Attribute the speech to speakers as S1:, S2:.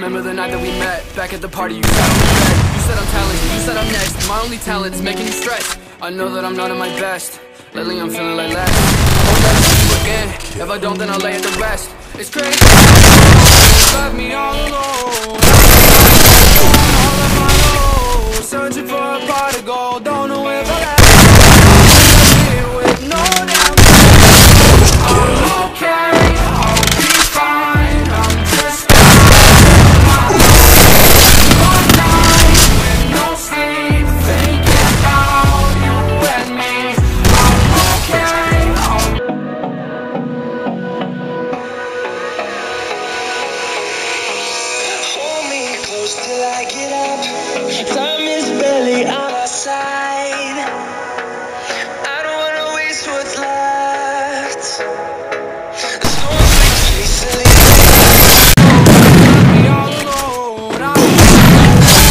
S1: Back at the party, you said I'm the best. You said I'm talented, you said I'm next. My only talent is making you stress. I know that I'm not at my best. Lately, I'm feeling like less. I won't let see you again. If I don't, then I'll lay at the rest. It's crazy.